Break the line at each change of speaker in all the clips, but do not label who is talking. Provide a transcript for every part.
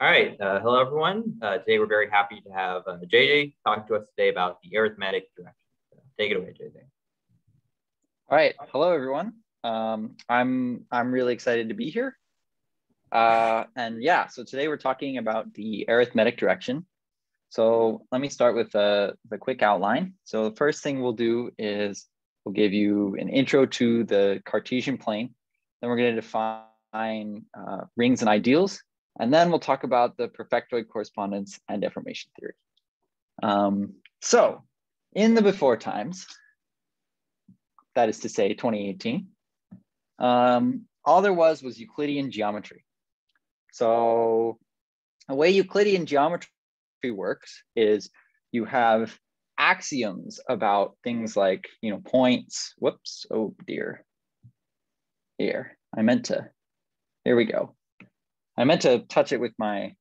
All right. Uh, hello, everyone. Uh, today we're very happy to have uh, JJ talk to us today about the arithmetic direction. So take it away, JJ.
All right. Hello, everyone. Um, I'm I'm really excited to be here. Uh, and yeah, so today we're talking about the arithmetic direction. So let me start with the, the quick outline. So the first thing we'll do is we'll give you an intro to the Cartesian plane. Then we're going to define uh, rings and ideals. And then we'll talk about the perfectoid correspondence and deformation theory. Um, so in the before times, that is to say 2018, um, all there was was Euclidean geometry. So the way Euclidean geometry works is you have axioms about things like, you know, points, whoops, oh dear, here, I meant to, here we go. I meant to touch it with my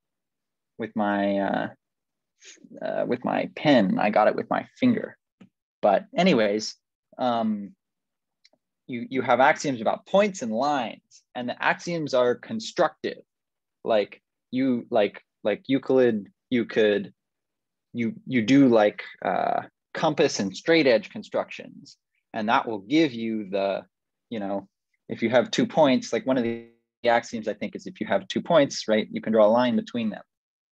with my uh, uh, with my pen. I got it with my finger. But anyways, um, you you have axioms about points and lines, and the axioms are constructive. Like you like like Euclid, you could you you do like uh, compass and straight edge constructions, and that will give you the you know if you have two points, like one of the the axioms I think is if you have two points, right, you can draw a line between them.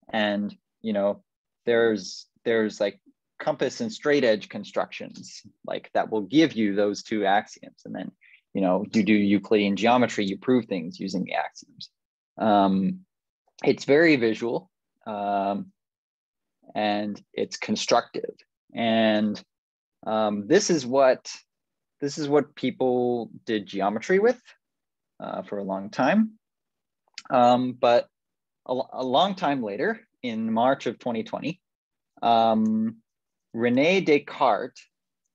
And you know, there's there's like compass and straight edge constructions like that will give you those two axioms. And then, you know, you do Euclidean geometry, you prove things using the axioms. Um, it's very visual um, and it's constructive. And um, this is what this is what people did geometry with uh, for a long time. Um, but a, a, long time later, in March of 2020, um, Rene Descartes,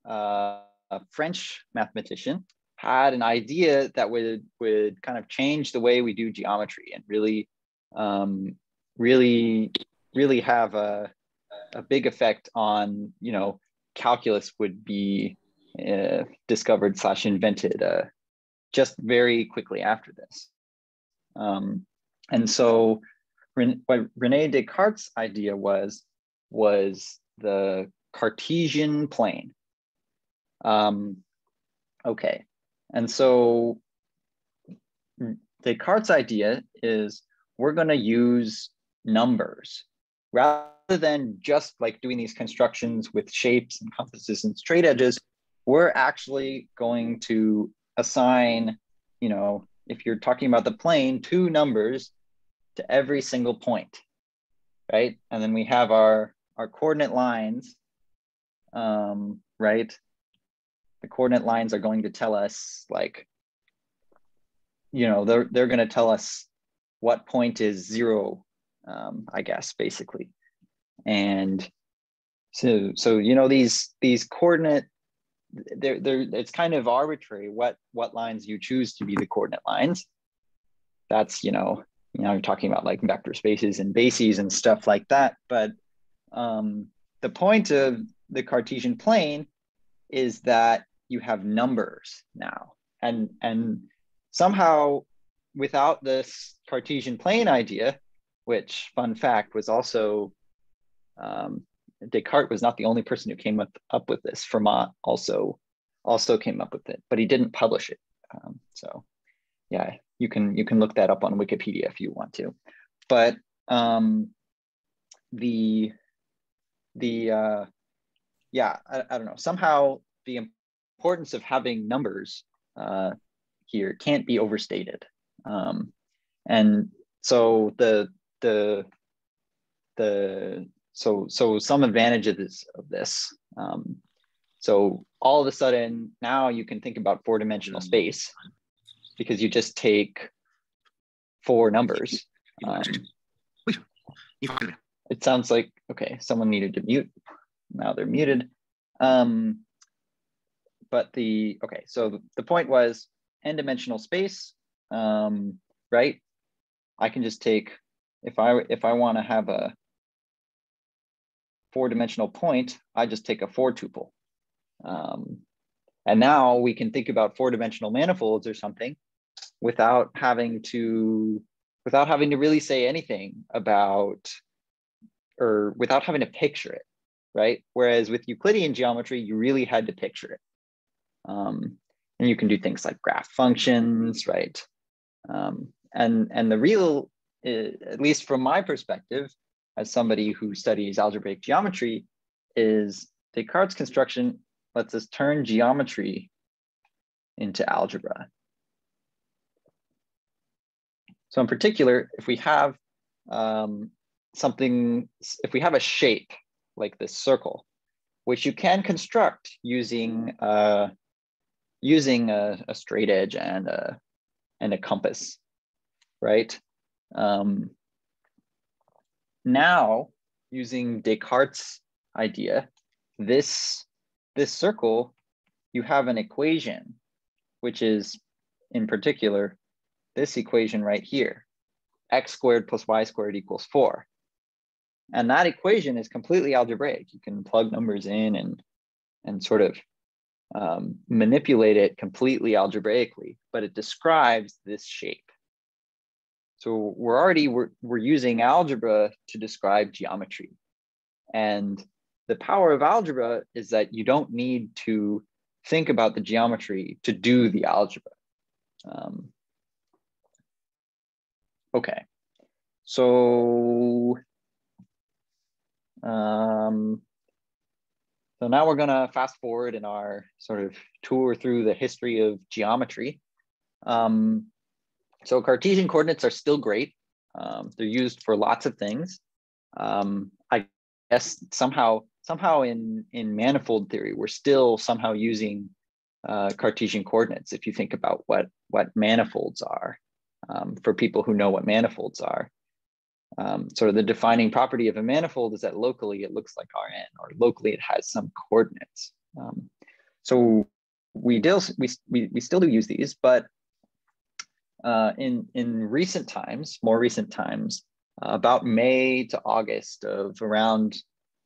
uh, a French mathematician, had an idea that would would kind of change the way we do geometry and really, um, really, really have a, a big effect on you know calculus would be uh, discovered slash invented uh, just very quickly after this. Um, and so what Rene Descartes' idea was, was the Cartesian plane. Um, okay, and so Descartes' idea is we're going to use numbers rather than just like doing these constructions with shapes and compasses and straight edges. We're actually going to assign, you know, if you're talking about the plane, two numbers to every single point, right? And then we have our, our coordinate lines, um, right? The coordinate lines are going to tell us like, you know, they're, they're going to tell us what point is zero, um, I guess, basically. And so, so, you know, these, these coordinate there there it's kind of arbitrary what what lines you choose to be the coordinate lines. That's you know you know you're talking about like vector spaces and bases and stuff like that but um, the point of the cartesian plane is that you have numbers now and and somehow without this cartesian plane idea which fun fact was also um, Descartes was not the only person who came up, up with this. Fermat also also came up with it, but he didn't publish it. Um, so yeah, you can you can look that up on Wikipedia if you want to. But um, the the uh, yeah, I, I don't know. Somehow the importance of having numbers uh, here can't be overstated. Um, and so the the the so so some advantages of this um, so all of a sudden now you can think about four dimensional space because you just take four numbers um, it sounds like okay someone needed to mute. Now they're muted. Um, but the okay so the point was n dimensional space um, right? I can just take if i if i want to have a four dimensional point, I just take a four tuple. Um, and now we can think about four dimensional manifolds or something without having to without having to really say anything about, or without having to picture it, right? Whereas with Euclidean geometry, you really had to picture it. Um, and you can do things like graph functions, right? Um, and, and the real, uh, at least from my perspective, as somebody who studies algebraic geometry, is Descartes' construction lets us turn geometry into algebra. So in particular, if we have um, something, if we have a shape like this circle, which you can construct using uh, using a, a, straight edge and a and a compass, right? Um, now, using Descartes' idea, this this circle, you have an equation, which is in particular this equation right here, x squared plus y squared equals four. And that equation is completely algebraic. You can plug numbers in and, and sort of um, manipulate it completely algebraically, but it describes this shape. So we're already, we're, we're using algebra to describe geometry. And the power of algebra is that you don't need to think about the geometry to do the algebra. Um, Okay. So, um, so now we're gonna fast forward in our sort of tour through the history of geometry. Um, so Cartesian coordinates are still great. Um, they're used for lots of things. Um, I guess somehow, somehow in, in manifold theory, we're still somehow using uh, Cartesian coordinates if you think about what, what manifolds are um, for people who know what manifolds are. Um, sort of the defining property of a manifold is that locally it looks like Rn, or locally it has some coordinates. Um, so we, deal, we, we, we still do use these, but uh, in, in recent times, more recent times, uh, about May to August of around,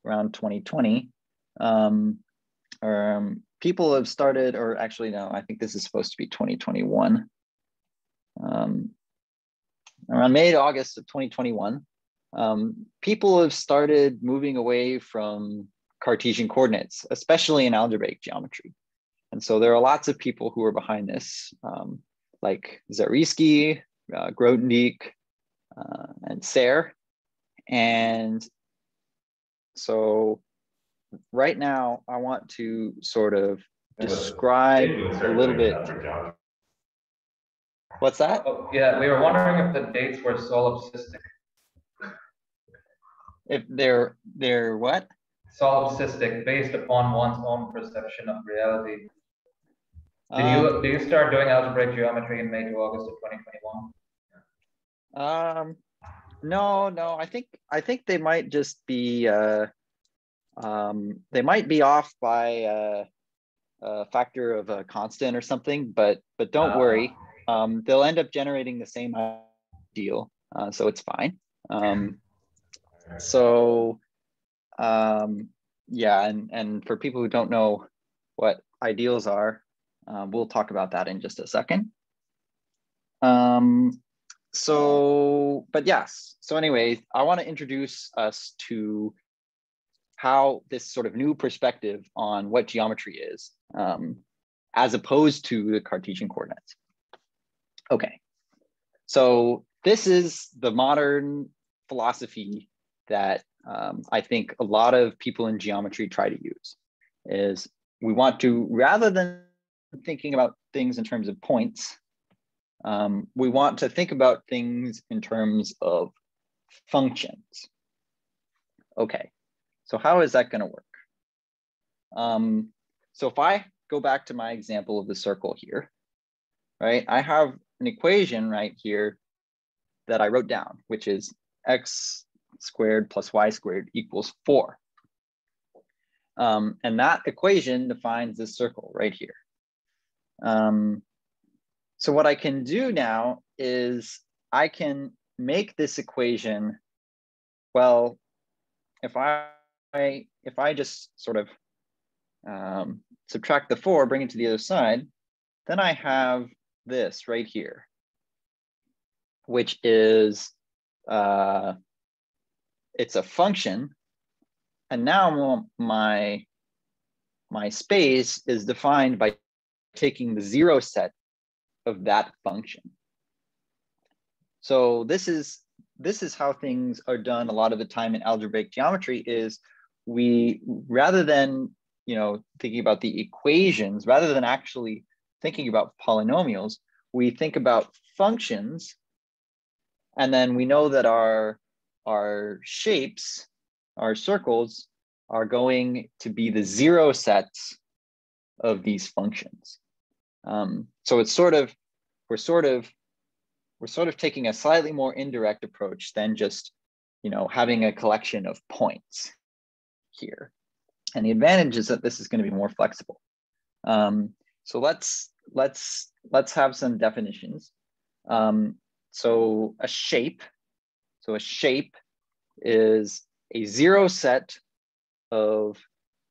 around 2020, um, um, people have started, or actually no, I think this is supposed to be 2021 um, around May to August of 2021, um, people have started moving away from Cartesian coordinates, especially in algebraic geometry. And so there are lots of people who are behind this, um, like Zariski, uh, Grothendieck, uh, and Serre. And so right now, I want to sort of describe a little bit What's that?
Oh, yeah, we were wondering if the dates were solipsistic.
If they're they're what?
Solipsistic, based upon one's own perception of reality. Did um, you do you start doing algebraic geometry in May to August of 2021?
Um, no, no. I think I think they might just be uh, um, they might be off by uh, a factor of a constant or something, but but don't uh, worry um, they'll end up generating the same ideal. Uh, so it's fine. Um, so um, yeah, and, and for people who don't know what ideals are, uh, we'll talk about that in just a second. Um, so, but yes, so anyway, I wanna introduce us to how this sort of new perspective on what geometry is, um, as opposed to the Cartesian coordinates. Okay, so this is the modern philosophy that um, I think a lot of people in geometry try to use is we want to, rather than thinking about things in terms of points, um, we want to think about things in terms of functions. Okay, so how is that gonna work? Um, so if I go back to my example of the circle here, right, I have an equation right here that I wrote down, which is x squared plus y squared equals four. Um, and that equation defines this circle right here. Um, so what I can do now is I can make this equation, well, if I, if I just sort of um, subtract the four, bring it to the other side, then I have this right here. which is uh, it's a function. And now my, my space is defined by taking the zero set of that function. So this is this is how things are done a lot of the time in algebraic geometry is we rather than you know thinking about the equations rather than actually thinking about polynomials we think about functions and then we know that our our shapes our circles are going to be the zero sets of these functions. Um, so it's sort of we're sort of we're sort of taking a slightly more indirect approach than just you know having a collection of points here. And the advantage is that this is going to be more flexible. Um, so let's let's let's have some definitions. Um, so a shape so a shape is a zero set of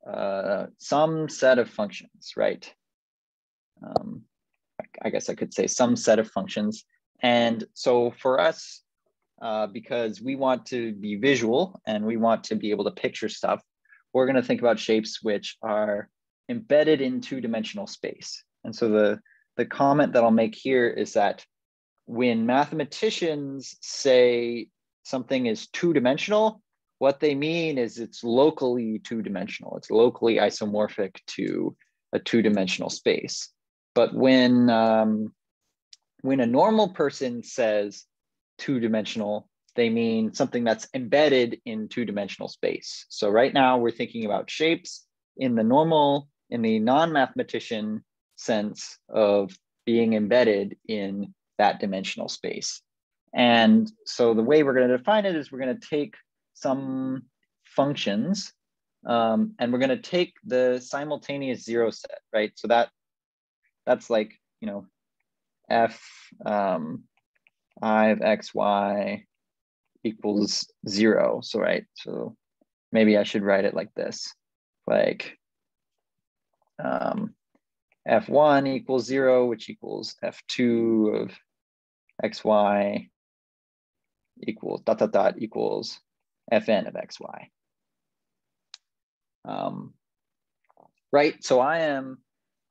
uh, some set of functions right um, I guess I could say some set of functions and so for us, uh, because we want to be visual and we want to be able to picture stuff, we're going to think about shapes which are embedded in two-dimensional space. And so the, the comment that I'll make here is that when mathematicians say something is two-dimensional, what they mean is it's locally two-dimensional. It's locally isomorphic to a two-dimensional space. But when um, when a normal person says two dimensional, they mean something that's embedded in two dimensional space. So right now we're thinking about shapes in the normal, in the non-mathematician sense of being embedded in that dimensional space. And so the way we're going to define it is we're going to take some functions um, and we're going to take the simultaneous zero set, right? So that that's like, you know, f um, i of xy equals zero. So, right, so maybe I should write it like this, like um, f1 equals zero, which equals f2 of xy equals dot dot dot equals fn of xy. Um, right, so I am,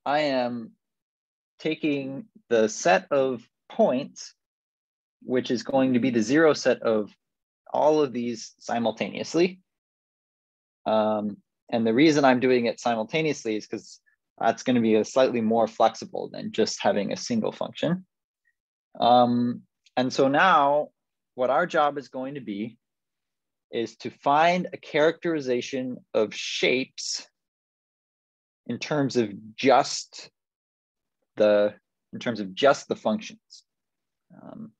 I am taking the set of points, which is going to be the zero set of all of these simultaneously. Um, and the reason I'm doing it simultaneously is because that's going to be a slightly more flexible than just having a single function. Um, and so now what our job is going to be is to find a characterization of shapes in terms of just the in terms of just the functions. Um,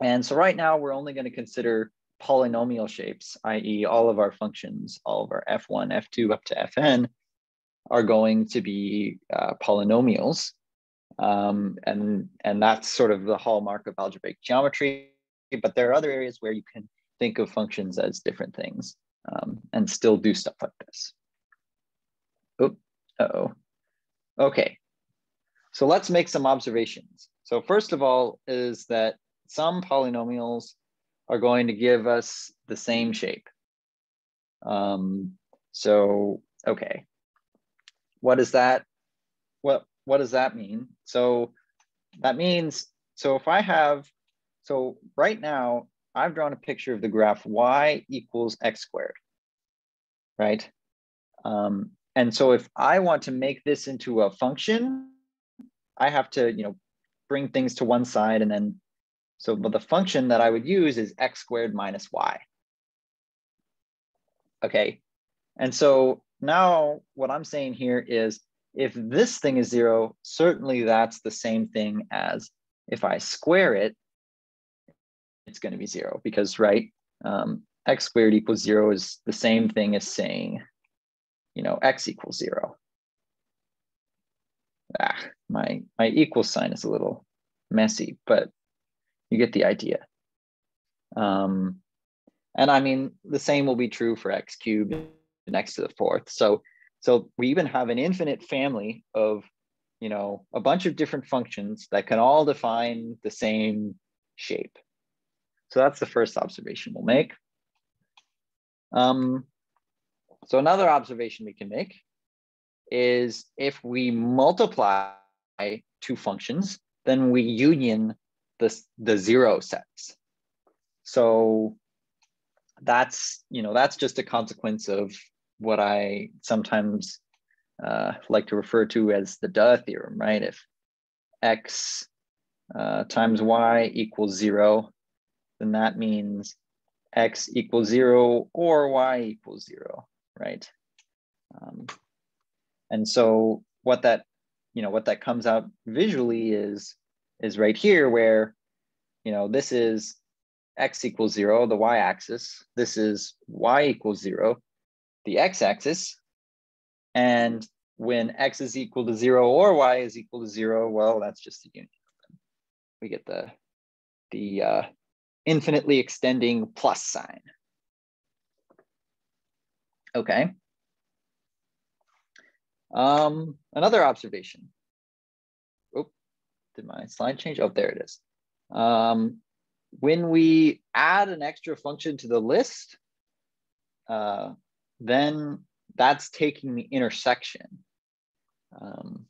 and so right now we're only going to consider polynomial shapes, i.e. all of our functions, all of our f1, f2 up to fn are going to be uh, polynomials. Um, and, and that's sort of the hallmark of algebraic geometry. But there are other areas where you can think of functions as different things um, and still do stuff like this. Oh, uh oh. Okay, so let's make some observations. So first of all is that some polynomials are going to give us the same shape. Um, so, okay. What does that, what, what does that mean? So that means, so if I have, so right now I've drawn a picture of the graph y equals x squared, right? Um, and so if I want to make this into a function, I have to, you know, bring things to one side and then, so but the function that I would use is x squared minus y. Okay, and so now what I'm saying here is if this thing is zero, certainly that's the same thing as if I square it, it's going to be zero because, right, um, x squared equals zero is the same thing as saying, you know, x equals zero ah, my, my equal sign is a little messy, but you get the idea. Um, and I mean, the same will be true for x cubed next to the fourth. So, so we even have an infinite family of, you know, a bunch of different functions that can all define the same shape. So that's the first observation we'll make. Um, so another observation we can make is if we multiply two functions, then we union the, the zero sets. So that's, you know, that's just a consequence of what I sometimes uh, like to refer to as the duh theorem, right? If x uh, times y equals zero, then that means x equals zero or y equals zero, right? Um, and so what that, you know, what that comes out visually is, is right here where, you know, this is x equals zero, the y-axis. This is y equals zero, the x-axis. And when x is equal to zero or y is equal to zero, well, that's just the union. We get the, the uh, infinitely extending plus sign. Okay. Um, another observation. Oh, did my slide change? Oh, there it is. Um, when we add an extra function to the list, uh, then that's taking the intersection. Um,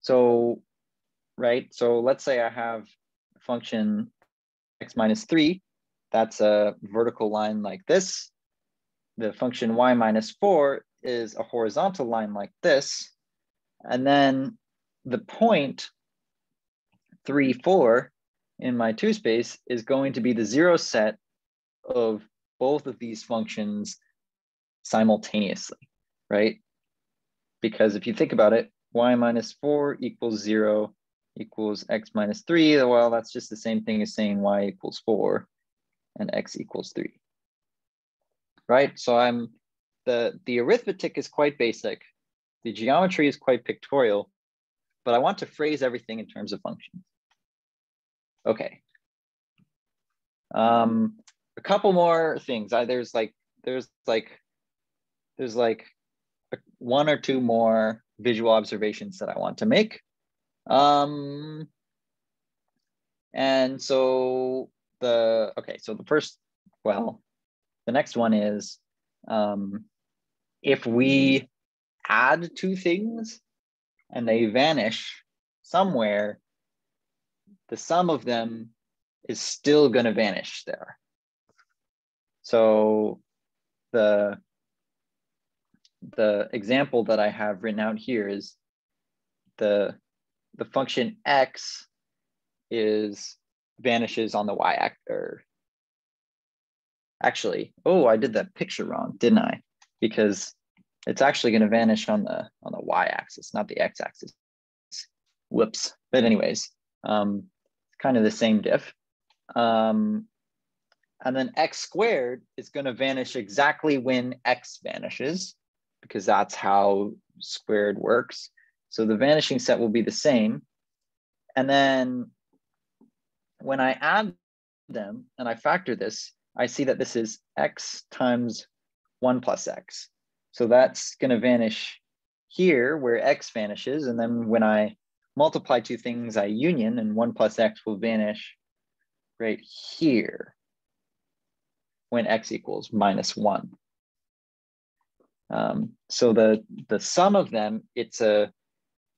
so, right, so let's say I have function x minus three, that's a vertical line like this. The function y minus four is a horizontal line like this. And then the point three, four in my two space is going to be the zero set of both of these functions simultaneously, right? Because if you think about it, y minus four equals zero equals x minus three. Well, that's just the same thing as saying y equals four and x equals three, right? So I'm, the, the arithmetic is quite basic. The geometry is quite pictorial, but I want to phrase everything in terms of functions. Okay. Um, a couple more things. I, there's like, there's like, there's like one or two more visual observations that I want to make. Um, and so the, okay, so the first, well, the next one is um, if we add two things and they vanish somewhere, the sum of them is still going to vanish there. So the the example that I have written out here is the the function x is vanishes on the y-axis or actually oh I did that picture wrong didn't I? Because it's actually going to vanish on the on the y-axis not the x-axis whoops. But anyways um kind of the same diff. Um and then x squared is going to vanish exactly when x vanishes because that's how squared works. So the vanishing set will be the same. And then when I add them and I factor this, I see that this is x times 1 plus x. So that's going to vanish here where x vanishes. And then when I multiply two things, I union and 1 plus x will vanish right here when x equals minus 1. Um, so the, the sum of them, it's a,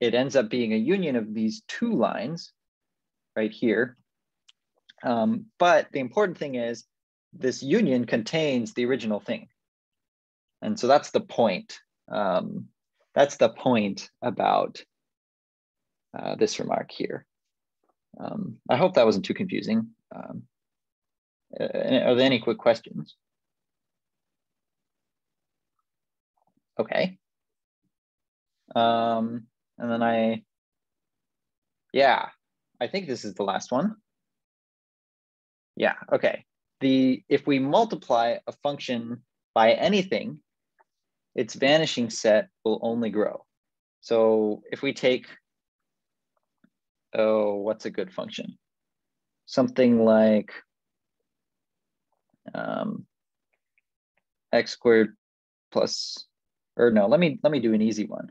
it ends up being a union of these two lines right here. Um, but the important thing is this union contains the original thing. And so that's the point. Um, that's the point about uh, this remark here. Um, I hope that wasn't too confusing. Um, uh, are there any quick questions? Okay. Um, and then I, yeah, I think this is the last one. Yeah, okay. The If we multiply a function by anything, its vanishing set will only grow. So if we take, oh, what's a good function? Something like um, x squared plus or no, let me let me do an easy one.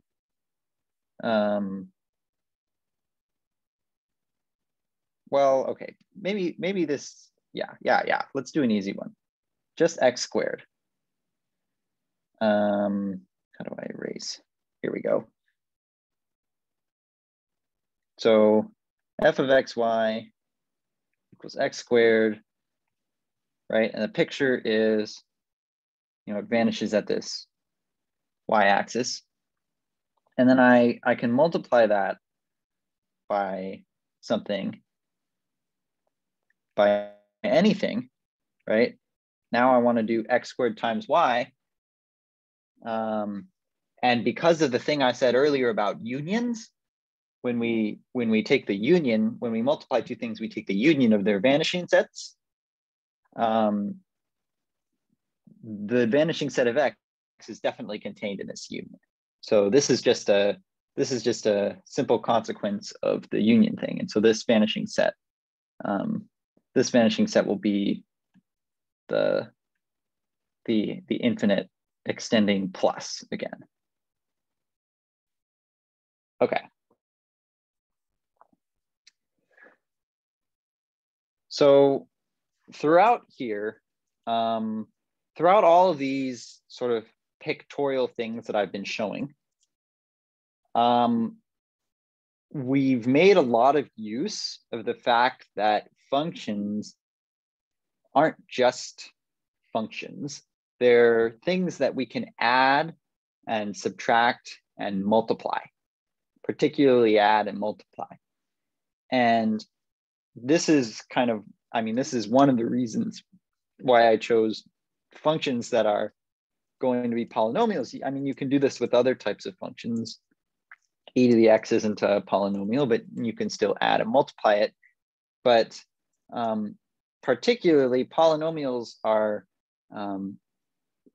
Um, well, okay, maybe maybe this yeah, yeah, yeah. Let's do an easy one. Just x squared. Um, how do I erase? Here we go. So f of xy equals x squared, right? And the picture is, you know, it vanishes at this y-axis. And then I, I can multiply that by something, by anything, right? Now I want to do x squared times y. Um, and because of the thing I said earlier about unions, when we when we take the union, when we multiply two things, we take the union of their vanishing sets. Um, the vanishing set of x is definitely contained in this union. So this is just a this is just a simple consequence of the union thing. And so this vanishing set, um, this vanishing set will be the the the infinite extending plus again. Okay. So throughout here, um, throughout all of these sort of pictorial things that I've been showing, um, we've made a lot of use of the fact that functions aren't just functions. They're things that we can add and subtract and multiply, particularly add and multiply. And this is kind of, I mean, this is one of the reasons why I chose functions that are going to be polynomials. I mean, you can do this with other types of functions. e to the x isn't a polynomial, but you can still add and multiply it. But um, particularly polynomials are um,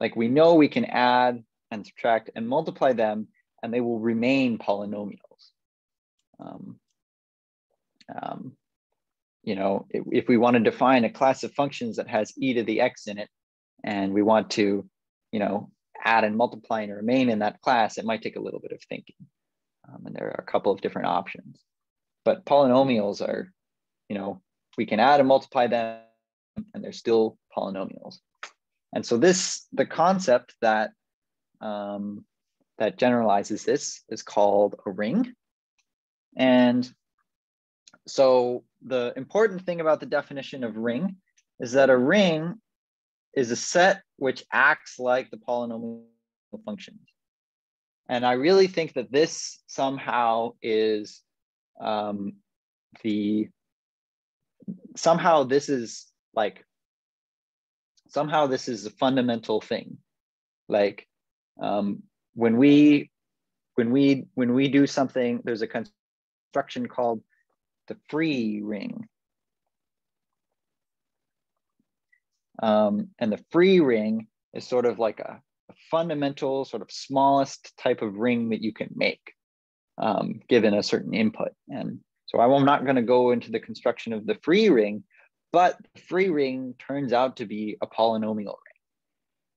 like we know we can add and subtract and multiply them and they will remain polynomials. Um, um, you know, if, if, we want to define a class of functions that has e to the x in it, and we want to, you know, add and multiply and remain in that class, it might take a little bit of thinking. Um, and there are a couple of different options. But polynomials are, you know, we can add and multiply them and they're still polynomials. And so this, the concept that, um, that generalizes this is called a ring. And so the important thing about the definition of ring is that a ring is a set which acts like the polynomial functions. And I really think that this somehow is um, the, somehow this is like, somehow this is a fundamental thing. Like um, when we, when we, when we do something, there's a construction called the free ring. Um, and the free ring is sort of like a, a, fundamental, sort of smallest type of ring that you can make um, given a certain input. And so I'm not going to go into the construction of the free ring, but the free ring turns out to be a polynomial ring.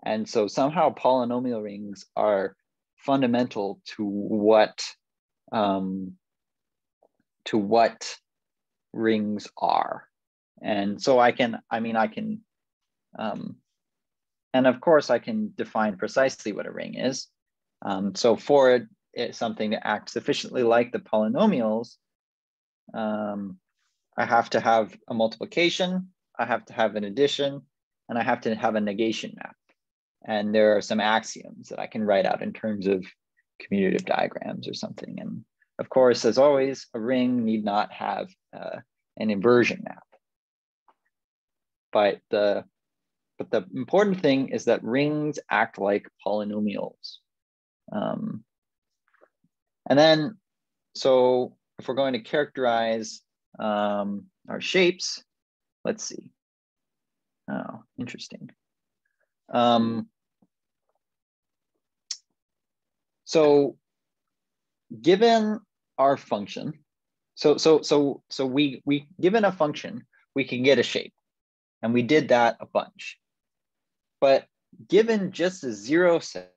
And so somehow polynomial rings are fundamental to what um, to what rings are. And so I can, I mean, I can, um, and of course I can define precisely what a ring is. Um, so for it, it's something to act sufficiently like the polynomials, um, I have to have a multiplication, I have to have an addition, and I have to have a negation map. And there are some axioms that I can write out in terms of commutative diagrams or something. And of course, as always, a ring need not have uh, an inversion map. But the, but the important thing is that rings act like polynomials. Um, and then, so if we're going to characterize um, our shapes, let's see. Oh, interesting. Um, so given our function, so so so so we we given a function, we can get a shape. And we did that a bunch. But given just a zero set,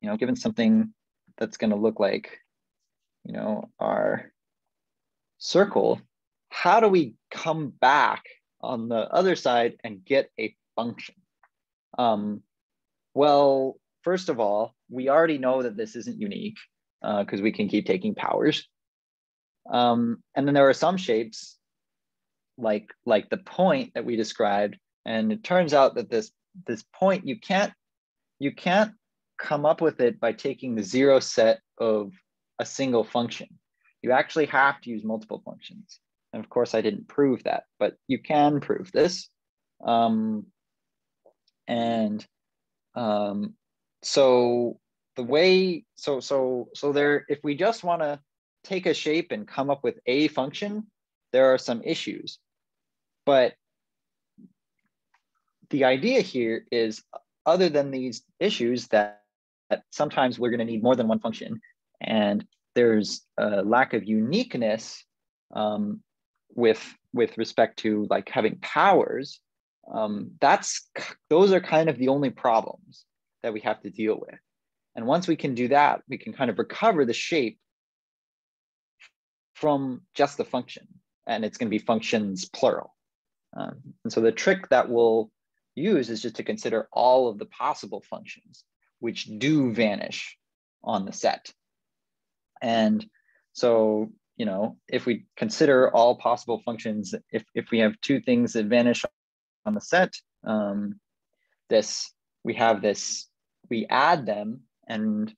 you know, given something that's going to look like, you know, our circle, how do we come back on the other side and get a function? Um, well, first of all, we already know that this isn't unique because uh, we can keep taking powers. Um, and then there are some shapes like, like the point that we described. And it turns out that this, this point, you can't, you can't come up with it by taking the zero set of a single function. You actually have to use multiple functions. And of course, I didn't prove that, but you can prove this. Um, and um, so the way, so, so, so there, if we just want to take a shape and come up with a function, there are some issues. But the idea here is other than these issues that, that sometimes we're going to need more than one function and there's a lack of uniqueness um, with with respect to like having powers um, that's those are kind of the only problems that we have to deal with. And once we can do that we can kind of recover the shape from just the function and it's going to be functions plural. Um, and so the trick that we'll use is just to consider all of the possible functions which do vanish on the set and so you know, if we consider all possible functions, if, if we have two things that vanish on the set, um, this, we have this, we add them and,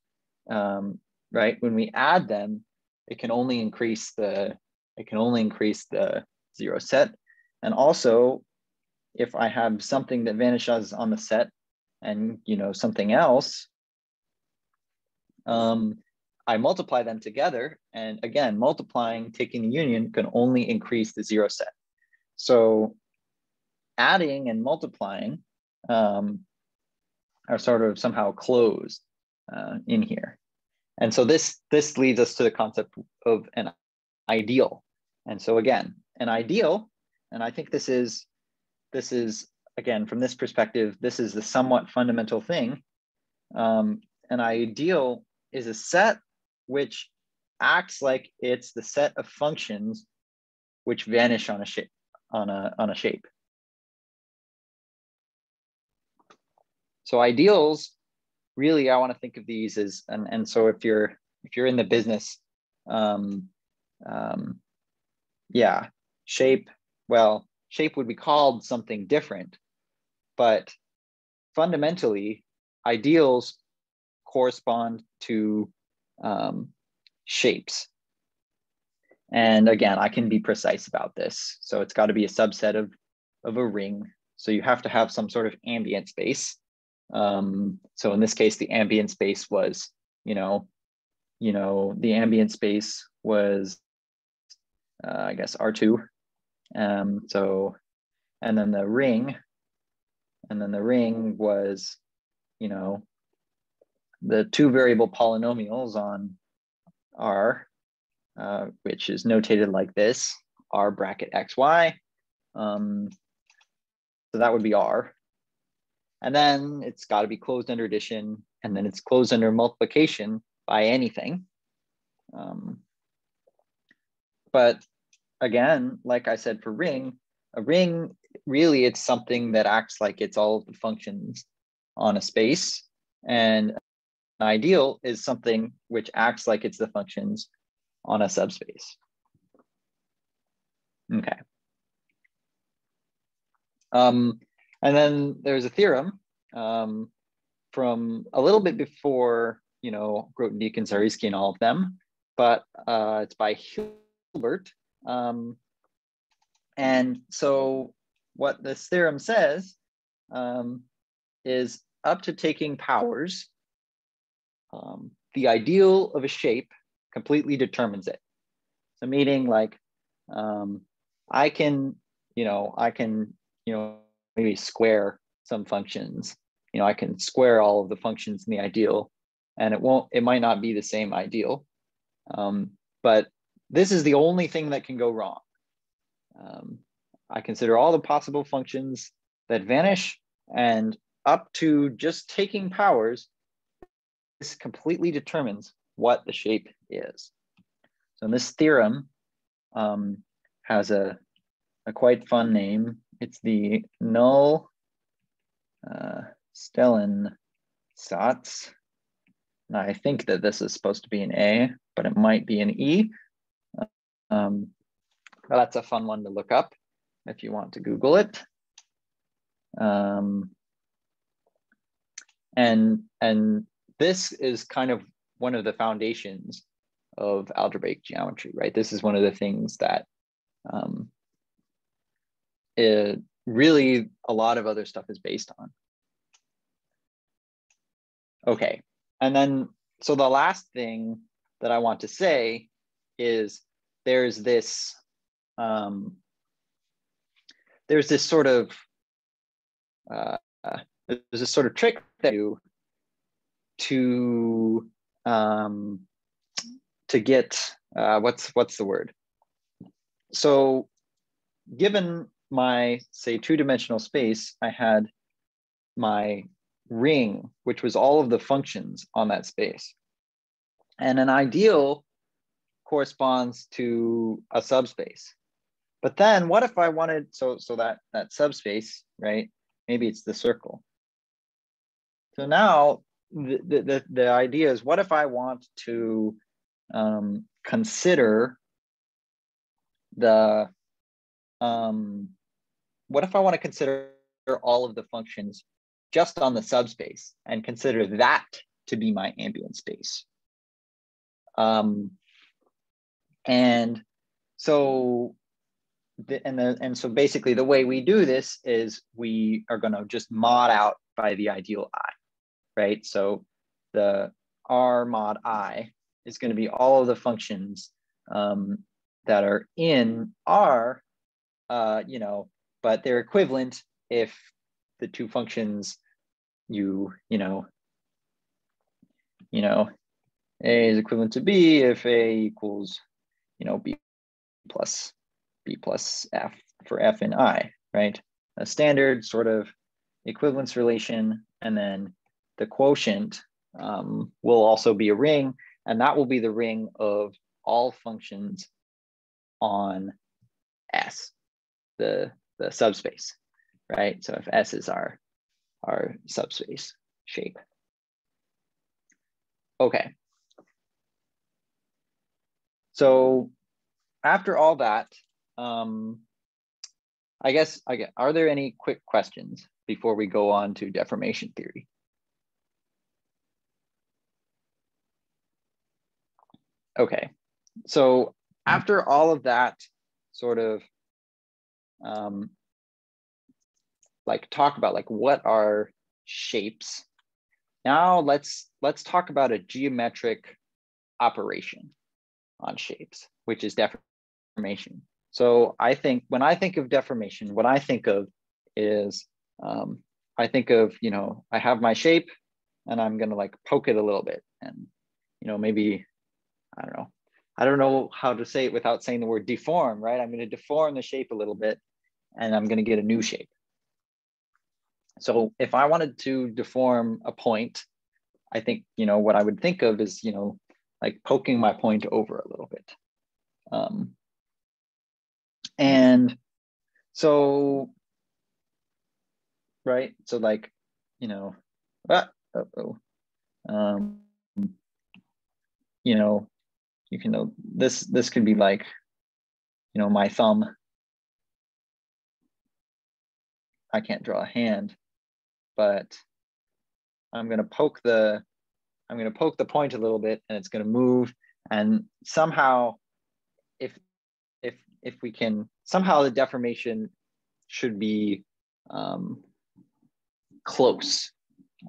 um, right, when we add them, it can only increase the, it can only increase the zero set. And also, if I have something that vanishes on the set and, you know, something else, um, I multiply them together. And again, multiplying, taking the union can only increase the zero set. So adding and multiplying um, are sort of somehow closed uh, in here. And so this, this leads us to the concept of an ideal. And so again, an ideal, and I think this is, this is again, from this perspective, this is the somewhat fundamental thing. Um, an ideal is a set which acts like it's the set of functions which vanish on a shape on a on a shape. So ideals, really, I want to think of these as and and so if you're if you're in the business, um, um, yeah, shape. Well, shape would be called something different, but fundamentally, ideals correspond to um, shapes. And again, I can be precise about this. So it's got to be a subset of, of a ring. So you have to have some sort of ambient space. Um, so in this case, the ambient space was, you know, you know, the ambient space was, uh, I guess, R2. Um, so, and then the ring, and then the ring was, you know, the two variable polynomials on R, uh, which is notated like this, R bracket XY. Um, so that would be R. And then it's got to be closed under addition, and then it's closed under multiplication by anything. Um, but again, like I said for ring, a ring really it's something that acts like it's all the functions on a space. And ideal is something which acts like it's the functions on a subspace. Okay. Um, and then there's a theorem um, from a little bit before, you know, Grothendieck, and Zariski, and all of them, but uh, it's by Hilbert. Um, and so what this theorem says um, is up to taking powers, um, the ideal of a shape completely determines it. So meaning like um, I can, you know, I can, you know, maybe square some functions. You know, I can square all of the functions in the ideal, and it won't. It might not be the same ideal, um, but this is the only thing that can go wrong. Um, I consider all the possible functions that vanish, and up to just taking powers, this completely determines what the shape is. So this theorem um, has a, a quite fun name. It's the null uh, Stellan Satz. Now I think that this is supposed to be an A, but it might be an E. Um, that's a fun one to look up if you want to Google it. Um, and, and this is kind of one of the foundations of algebraic geometry, right? This is one of the things that um, it really a lot of other stuff is based on. Okay, and then so the last thing that I want to say is there's this um, there's this sort of uh, there's this sort of trick that you to um, to get uh, what's what's the word? So, given my say two-dimensional space, I had my ring, which was all of the functions on that space, and an ideal corresponds to a subspace. But then, what if I wanted so so that that subspace, right? Maybe it's the circle. So now the, the, the idea is what if I want to um, consider the, um, what if I want to consider all of the functions just on the subspace and consider that to be my ambient space? Um, and so the, and the, and so basically the way we do this is we are going to just mod out by the ideal i right? So the R mod I is going to be all of the functions um, that are in R, uh, you know, but they're equivalent if the two functions you, you know, you know, A is equivalent to B if A equals, you know, B plus B plus F for F and I, right? A standard sort of equivalence relation, and then the quotient um, will also be a ring, and that will be the ring of all functions on S, the, the subspace, right? So if S is our, our subspace shape. Okay. So after all that, um, I guess, I get, are there any quick questions before we go on to deformation theory? Okay, so after all of that sort of um, like talk about like what are shapes, now let's let's talk about a geometric operation on shapes, which is deformation. So I think when I think of deformation, what I think of is um, I think of, you know, I have my shape and I'm going to like poke it a little bit and, you know, maybe I don't know. I don't know how to say it without saying the word deform, right? I'm going to deform the shape a little bit and I'm going to get a new shape. So if I wanted to deform a point, I think, you know, what I would think of is, you know, like poking my point over a little bit. Um, and so, right. So like, you know, ah, oh, um, you know, you can know this this could be like you know my thumb i can't draw a hand but i'm going to poke the i'm going to poke the point a little bit and it's going to move and somehow if if if we can somehow the deformation should be um, close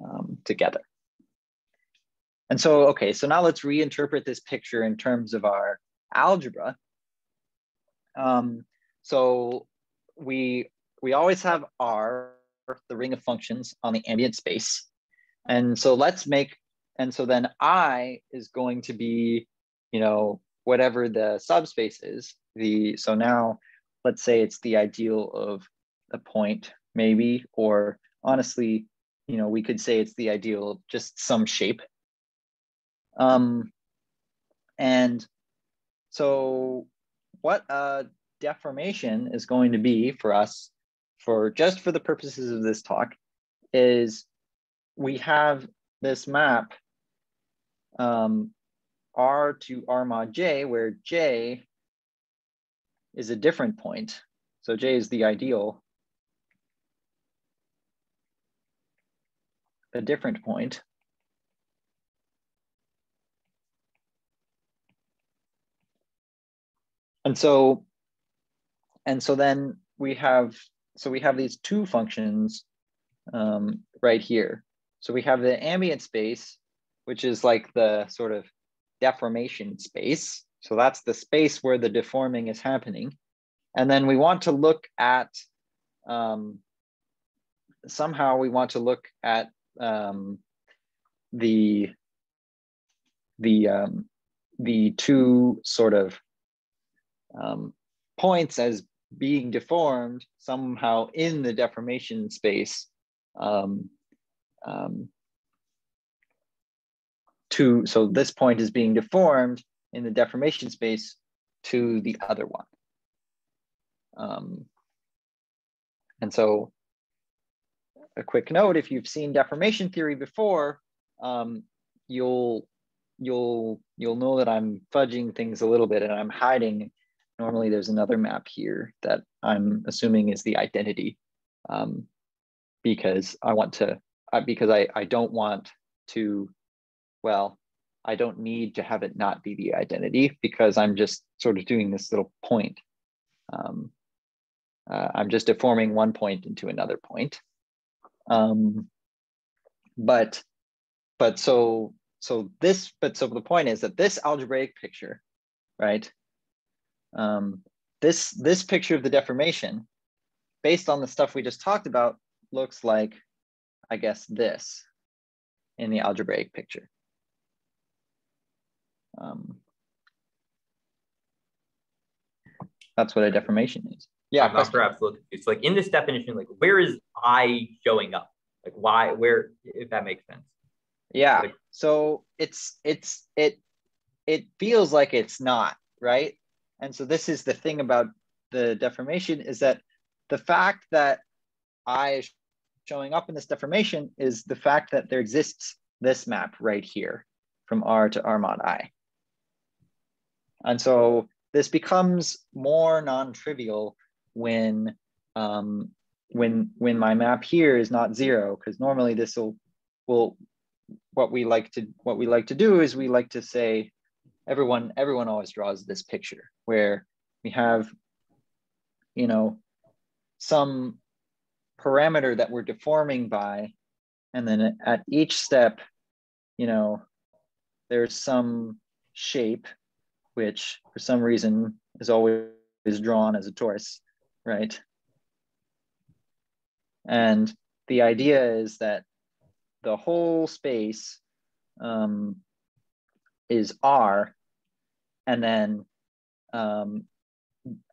um, together and so, okay, so now let's reinterpret this picture in terms of our algebra. Um, so we, we always have R, the ring of functions on the ambient space. And so let's make, and so then I is going to be, you know, whatever the subspace is. The So now let's say it's the ideal of a point maybe, or honestly, you know, we could say it's the ideal of just some shape um, and so what a deformation is going to be for us, for just for the purposes of this talk, is we have this map um, R to R mod J, where J is a different point. So J is the ideal, a different point. And so, and so then we have, so we have these two functions um, right here. So we have the ambient space, which is like the sort of deformation space. So that's the space where the deforming is happening. And then we want to look at, um, somehow we want to look at um, the, the, um, the two sort of um, points as being deformed somehow in the deformation space um, um, to, so this point is being deformed in the deformation space to the other one. Um, and so a quick note, if you've seen deformation theory before, um, you'll you'll you'll know that I'm fudging things a little bit and I'm hiding. Normally there's another map here that I'm assuming is the identity um, because I want to, because I, I don't want to well, I don't need to have it not be the identity because I'm just sort of doing this little point. Um, uh, I'm just deforming one point into another point. Um, but, but so, so this, but so the point is that this algebraic picture, right? Um, this, this picture of the deformation, based on the stuff we just talked about, looks like, I guess, this in the algebraic picture. Um, that's what a deformation is.
Yeah, I'm not perhaps a little. Like in this definition, like where is I showing up? Like why, where, if that makes sense.
Yeah. Like, so it's it's it it feels like it's not right, and so this is the thing about the deformation is that the fact that I is showing up in this deformation is the fact that there exists this map right here from R to R mod I. And so this becomes more non-trivial when um, when when my map here is not zero, because normally this will will what we like to what we like to do is we like to say everyone everyone always draws this picture where we have you know some parameter that we're deforming by and then at each step you know there's some shape which for some reason is always drawn as a torus, right? And the idea is that the whole space um, is R, and then um,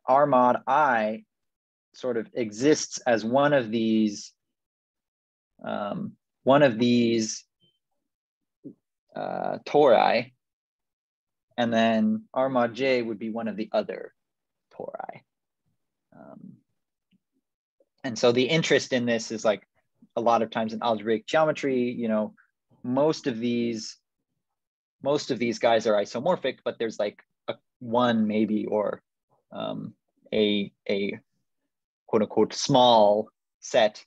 R mod I sort of exists as one of these um, one of these uh, tori and then R mod J would be one of the other tori. Um, and so the interest in this is like a lot of times in algebraic geometry, you know, most of these, most of these guys are isomorphic, but there's like a one maybe or um, a, a quote unquote small set,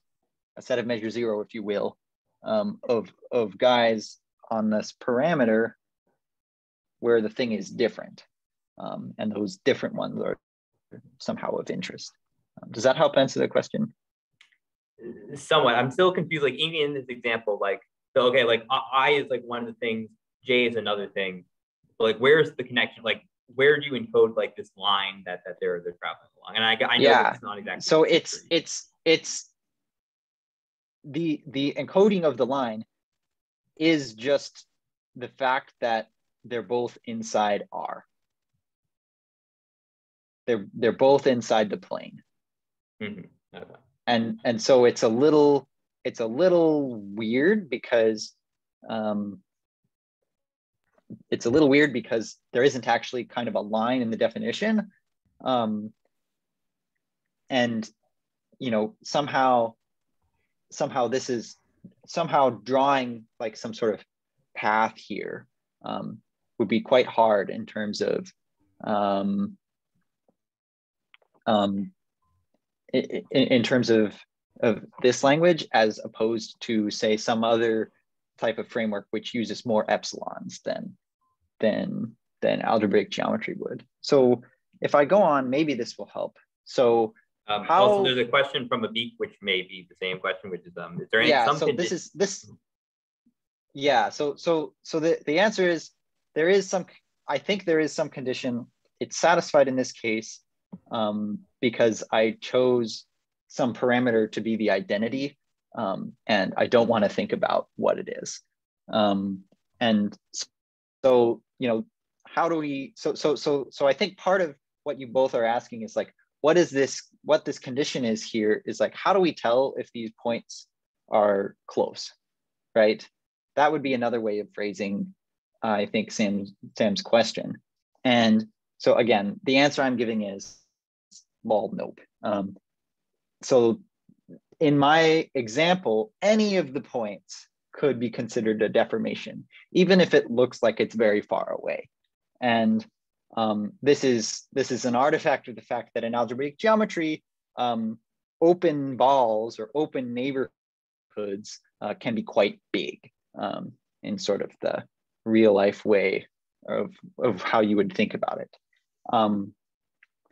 a set of measure zero, if you will, um, of, of guys on this parameter where the thing is different. Um, and those different ones are somehow of interest. Um, does that help answer the question?
Somewhat. I'm still confused. Like even in this example, like so okay, like I is like one of the things, J is another thing. But like where's the connection? Like where do you encode like this line that that they're they're traveling along? And I, I know yeah. it's not exactly
so it's it's it's the the encoding of the line is just the fact that they're both inside R. They're they're both inside the plane. Mm-hmm. Okay. And and so it's a little it's a little weird because um, it's a little weird because there isn't actually kind of a line in the definition. Um, and you know somehow somehow this is somehow drawing like some sort of path here um, would be quite hard in terms of um, um, in, in terms of of this language as opposed to say some other type of framework which uses more epsilons than than than algebraic geometry would. So if I go on, maybe this will help. So
um, how, also, there's a question from Abik, which may be the same question, which is, um, is there any,
yeah, so this is, this, yeah, so, so, so the, the answer is there is some, I think there is some condition. It's satisfied in this case um, because I chose some parameter to be the identity um, and I don't want to think about what it is. Um, and so, you know, how do we, so, so, so, so I think part of what you both are asking is like, what is this, what this condition is here is like, how do we tell if these points are close, right? That would be another way of phrasing, I think, Sam's, Sam's question. And so again, the answer I'm giving is bald nope. Um, so in my example, any of the points could be considered a deformation, even if it looks like it's very far away. And um, this is this is an artifact of the fact that in algebraic geometry, um, open balls or open neighborhoods uh, can be quite big um, in sort of the real life way of, of how you would think about it. Um,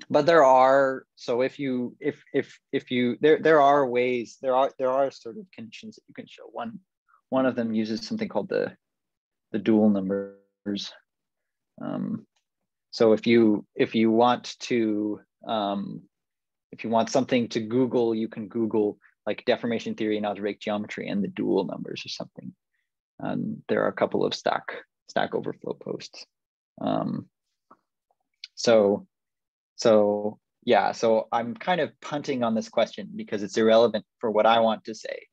but there are so if you if if if you there there are ways there are there are sort of conditions that you can show one one of them uses something called the the dual numbers um, so if you if you want to um, if you want something to Google, you can Google like deformation theory and algebraic geometry and the dual numbers or something. And there are a couple of stack stack overflow posts. Um, so so yeah, so I'm kind of punting on this question because it's irrelevant for what I want to say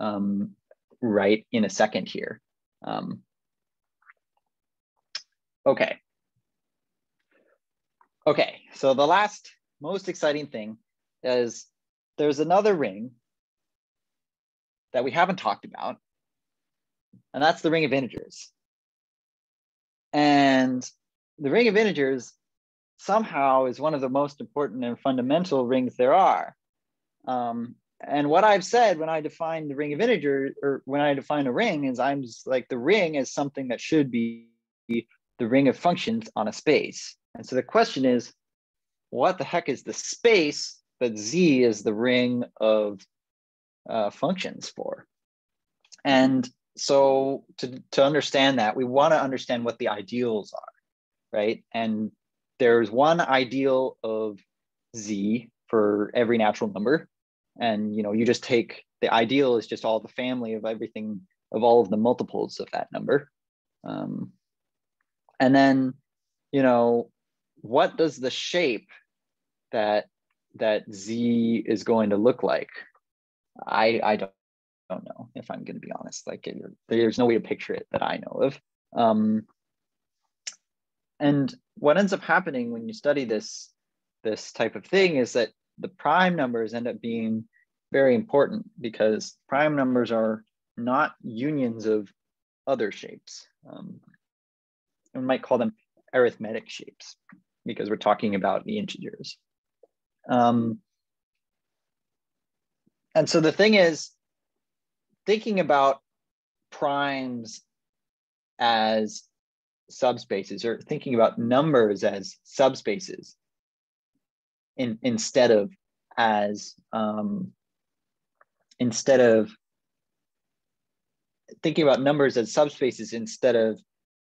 um, right in a second here. Um, okay, Okay, so the last most exciting thing is there's another ring that we haven't talked about, and that's the ring of integers. And the ring of integers somehow is one of the most important and fundamental rings there are. Um, and what I've said when I define the ring of integers, or when I define a ring, is I'm just like the ring is something that should be the ring of functions on a space. And so the question is, what the heck is the space that Z is the ring of uh, functions for? And so to, to understand that, we want to understand what the ideals are, right? And there's one ideal of Z for every natural number. And you know, you just take the ideal is just all the family of everything of all of the multiples of that number. Um, and then, you know, what does the shape that that Z is going to look like? I I don't don't know if I'm going to be honest. Like it, there's no way to picture it that I know of. Um, and what ends up happening when you study this this type of thing is that the prime numbers end up being very important because prime numbers are not unions of other shapes. Um, we might call them arithmetic shapes because we're talking about the integers. Um, and so the thing is, thinking about primes as subspaces or thinking about numbers as subspaces in, instead of as um, instead of thinking about numbers as subspaces instead of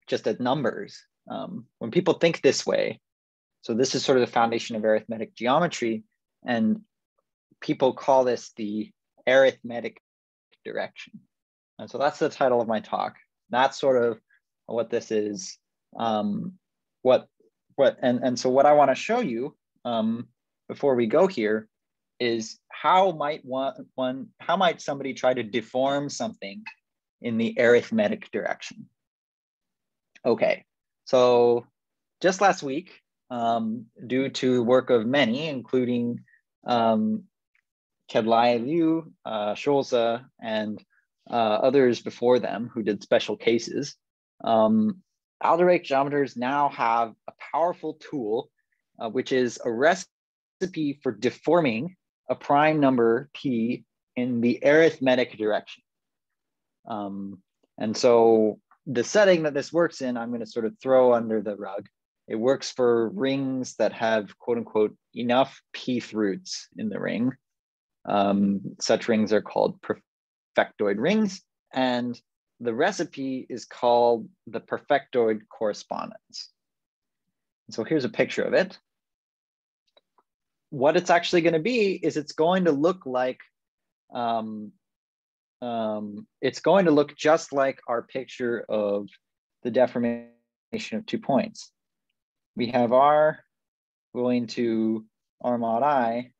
just as numbers. Um, when people think this way, so this is sort of the foundation of arithmetic geometry. And people call this the arithmetic direction. And so that's the title of my talk. That's sort of what this is. Um, what, what, and, and so what I want to show you um, before we go here is how might one, one, how might somebody try to deform something in the arithmetic direction? Okay, so just last week, um, due to work of many, including um, Kedlaya Liu, uh, and uh, others before them who did special cases, um, geometers now have a powerful tool, uh, which is a recipe for deforming a prime number p in the arithmetic direction. Um, and so the setting that this works in, I'm going to sort of throw under the rug. It works for rings that have quote unquote enough p-th roots in the ring. Um, such rings are called perfectoid rings. And the recipe is called the perfectoid correspondence. So here's a picture of it. What it's actually going to be is it's going to look like, um, um, it's going to look just like our picture of the deformation of two points. We have R going to R mod I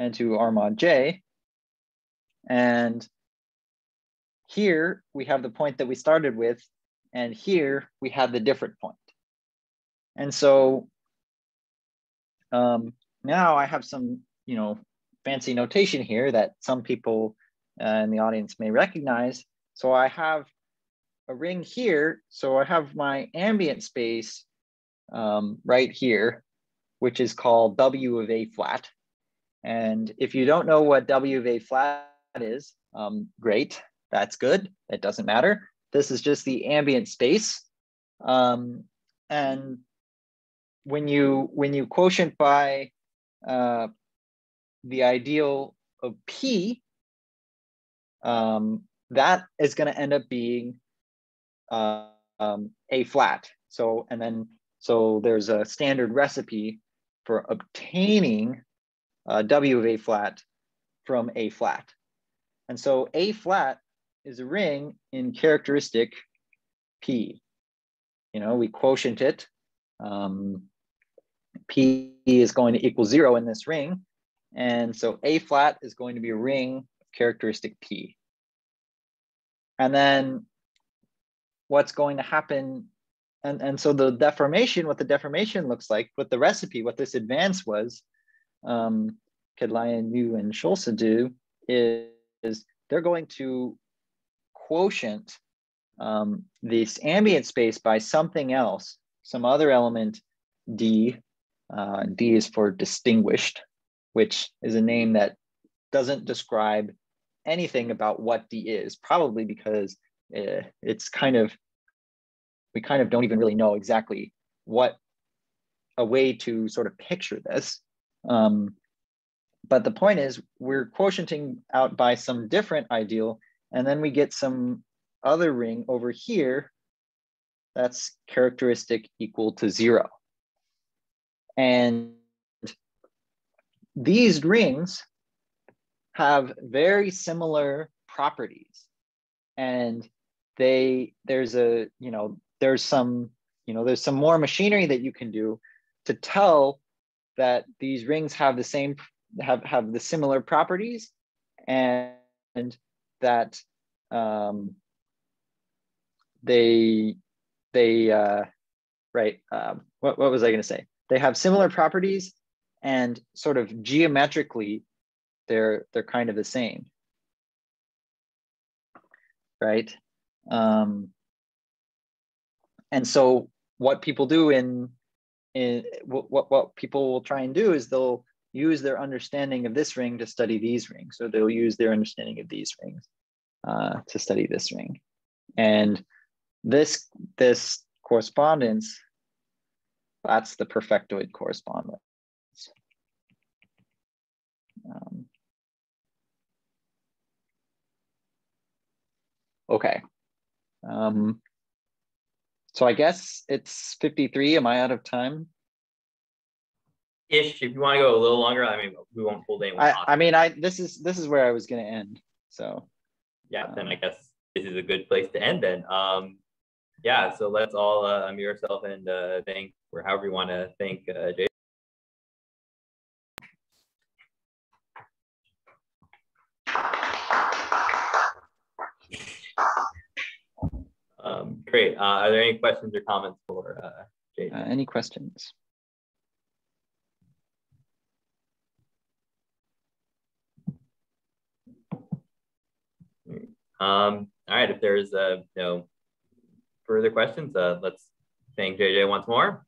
and to R mod J. And here we have the point that we started with, and here we have the different point. And so um, now I have some, you know, fancy notation here that some people uh, in the audience may recognize. So I have a ring here. So I have my ambient space um, right here, which is called W of A flat. And if you don't know what W of A flat is, um, great. That's good. It doesn't matter. This is just the ambient space. Um, and when you when you quotient by uh, the ideal of P, um, that is going to end up being uh, um, A flat. So, and then, so there's a standard recipe for obtaining uh, W of A flat from A flat. And so A flat is a ring in characteristic P. You know, we quotient it. Um, P is going to equal zero in this ring. And so A flat is going to be a ring of characteristic P. And then what's going to happen, and, and so the deformation, what the deformation looks like, what the recipe, what this advance was, um, Kedlaya, Yu, and Scholze do is, is they're going to quotient um, this ambient space by something else, some other element D. Uh, D is for distinguished, which is a name that doesn't describe anything about what D is, probably because uh, it's kind of, we kind of don't even really know exactly what a way to sort of picture this. Um, but the point is we're quotienting out by some different ideal and then we get some other ring over here that's characteristic equal to zero. And these rings have very similar properties. And they there's a, you know, there's some, you know, there's some more machinery that you can do to tell that these rings have the same have have the similar properties and that um, they they uh, right um, what, what was i going to say? They have similar properties and sort of geometrically they're they're kind of the same. Right? Um, and so what people do in in what what people will try and do is they'll use their understanding of this ring to study these rings. So they'll use their understanding of these rings uh, to study this ring. And this, this correspondence, that's the perfectoid correspondence. Um, okay. Um, so I guess it's 53. Am I out of time?
ish. If you want to go a little longer, I mean, we won't hold anyone.
I, I mean, I this is this is where I was going to end. So
yeah, um, then I guess this is a good place to end. Then, um, yeah. So let's all uh, unmute ourselves and uh, thank, or however you want to thank uh, Jay. Um, great. Uh, are there any questions or comments for uh, Jaden?
Uh, any questions?
Um, all right, if there's uh, no further questions, uh, let's thank JJ once more.